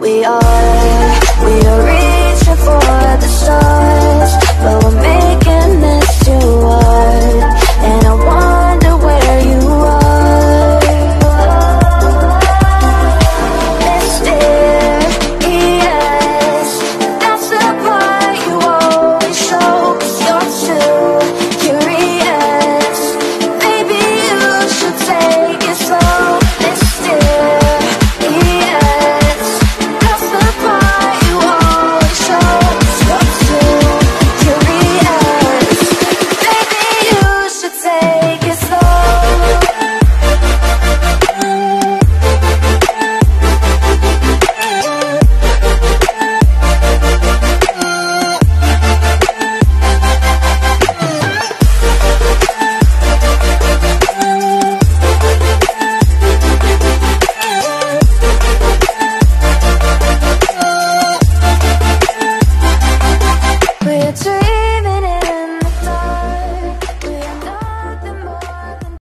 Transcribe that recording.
we are.